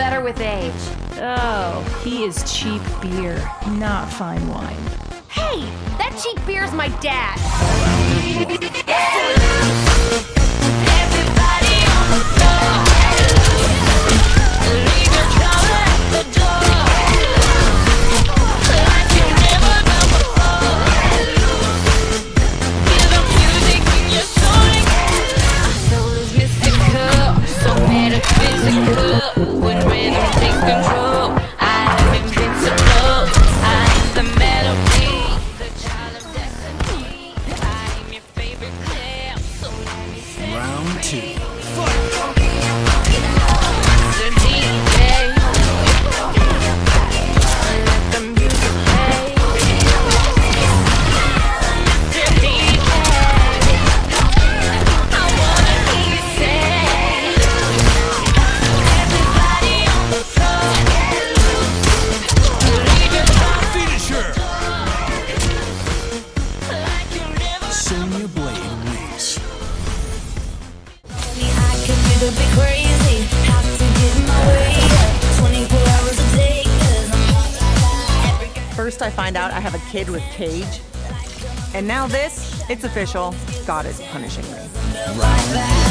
better with age. Oh, he is cheap beer, not fine wine. Hey, that cheap beer's my dad. Everybody on the floor. two. First, I find out I have a kid with Cage. And now this, it's official. God is punishing me. Right.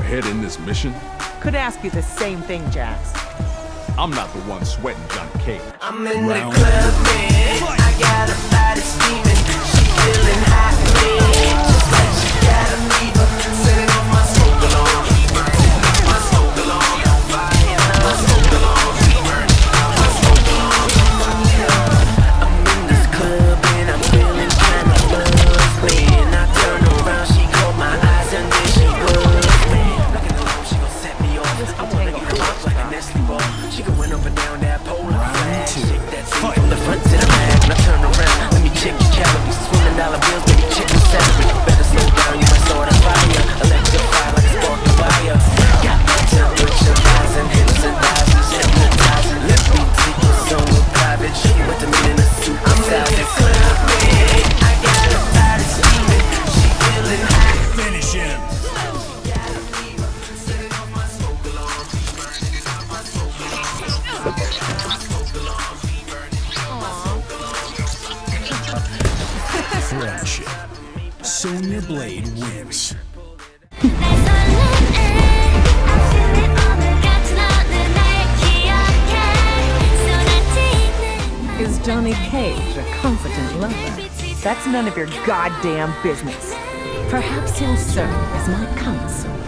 ahead in this mission? Could ask you the same thing, Jax. I'm not the one sweating John Cage. I'm in Round. the club, man. I got a body steaming. She feeling She can win up and down that friendship. Sonya Blade wins. Is Johnny Cage a competent lover? That's none of your goddamn business. Perhaps he'll serve as my consort.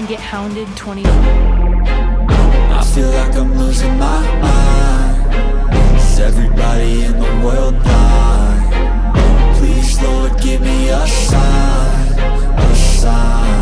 Get hounded 20 I feel like I'm losing my mind. Is everybody in the world blind? Please, Lord, give me a sign A sign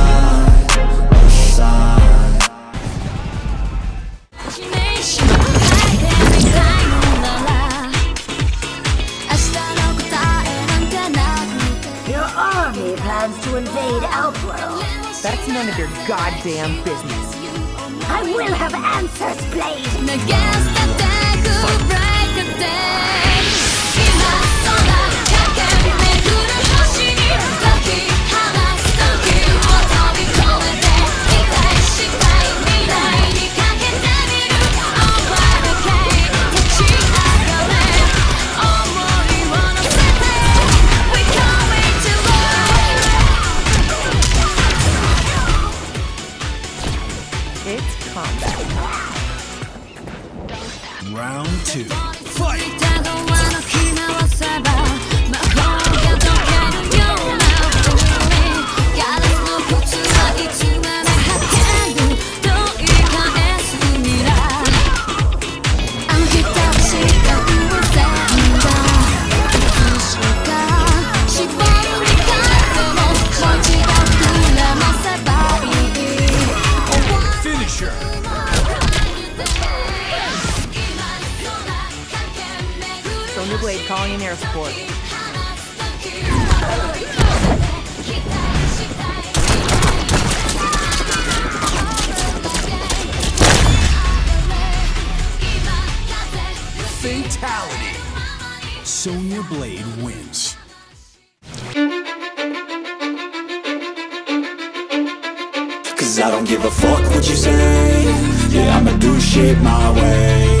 That's none of your goddamn business. I will have answers, Blade two. Sonya Blade calling in air support. Fatality. Sonya Blade wins. Cause I don't give a fuck what you say Yeah, I'ma do shit my way So